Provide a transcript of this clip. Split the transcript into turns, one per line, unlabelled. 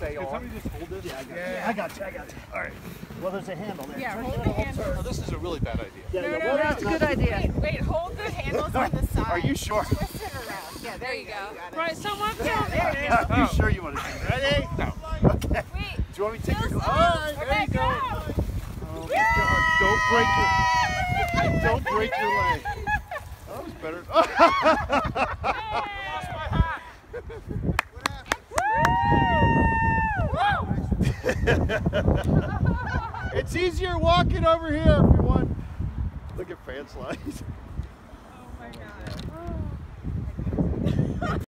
stay
Can
on.
somebody just hold this?
Yeah, I got
Yeah.
you. I got you. I got you. All right. Well, there's a handle there.
Yeah,
Turn
hold
it
the handle.
Oh, this is a really bad idea.
Yeah,
No,
yeah.
no,
Well,
no,
that's
it's a good idea.
Wait, wait, hold the handles on the side.
Are you sure?
Twist it around. Yeah, there you go. You.
Right, someone
Yeah,
film
there
it.
you go.
Are you sure you want to do that? Ready?
No. Okay.
Wait.
Do you want me to take your
Still
gloves?
slow.
There you go.
go.
Oh my God! Don't break your, don't break your leg. That was better. it's easier walking over here if you want. Look at fan slides.
Oh my god.